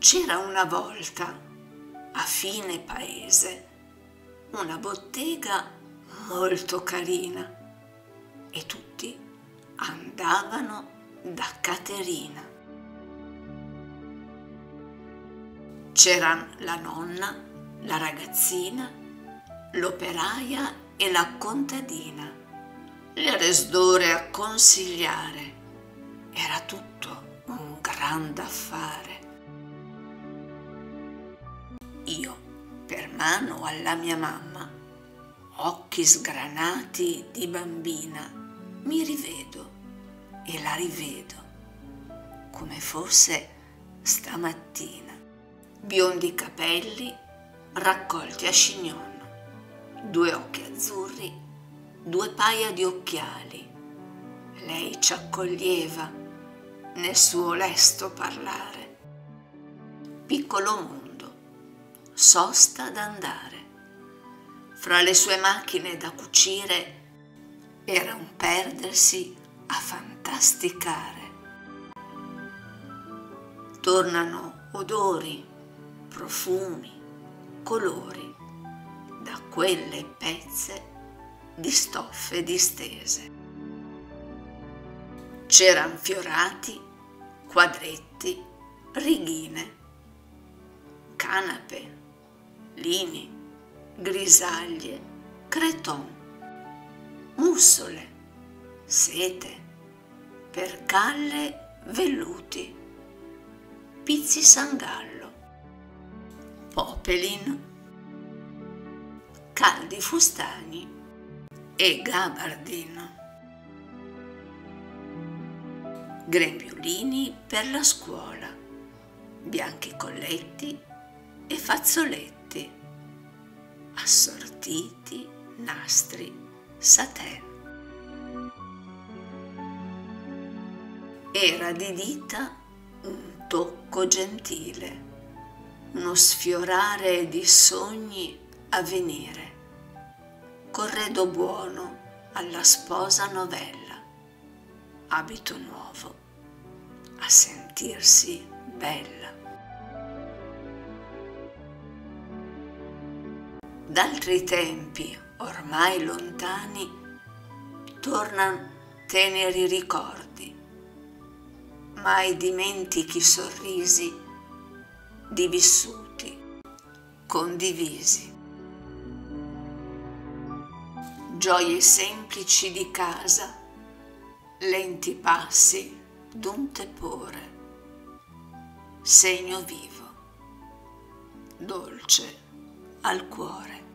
C'era una volta, a fine paese, una bottega molto carina e tutti andavano da Caterina. C'erano la nonna, la ragazzina, l'operaia e la contadina, le resdore a consigliare. Era tutto un gran affare. Mano alla mia mamma, occhi sgranati di bambina, mi rivedo e la rivedo come fosse stamattina. Biondi capelli raccolti a scignon, due occhi azzurri, due paia di occhiali. Lei ci accoglieva nel suo lesto parlare. Piccolo mondo sosta ad andare. Fra le sue macchine da cucire era un perdersi a fantasticare. Tornano odori, profumi, colori da quelle pezze di stoffe distese. C'eran fiorati, quadretti, righine, canape, lini, grisaglie, creton, mussole, sete, percalle, velluti, pizzi sangallo, popelin, caldi fustani e gabardino. Grembiulini per la scuola, bianchi colletti e fazzoletti assortiti nastri satin. Era di dita un tocco gentile, uno sfiorare di sogni a venire, corredo buono alla sposa novella, abito nuovo a sentirsi bella. D'altri tempi ormai lontani tornan teneri ricordi, mai dimentichi sorrisi di vissuti, condivisi. Gioie semplici di casa, lenti passi d'un tepore, segno vivo, dolce al cuore.